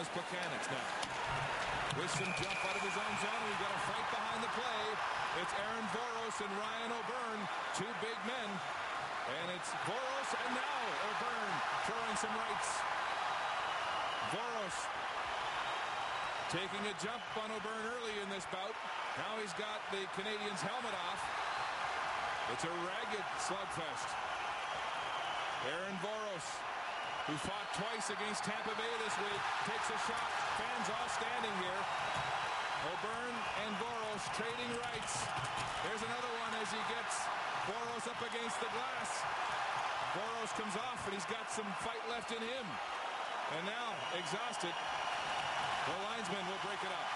Now. With some jump out of his own zone. We've got a fight behind the play. It's Aaron Voros and Ryan O'Byrne, two big men. And it's Voros and now O'Byrne throwing some rights. Voros taking a jump on O'Byrne early in this bout. Now he's got the Canadiens' helmet off. It's a ragged slugfest. Aaron Voros, who fought twice against Tampa Bay this week, takes a shot. Fans all standing here. O'Byrne and Voros trading rights. There's another one as he gets Voros up against the glass. Voros comes off, and he's got some fight left in him. And now, exhausted, the linesman will break it up.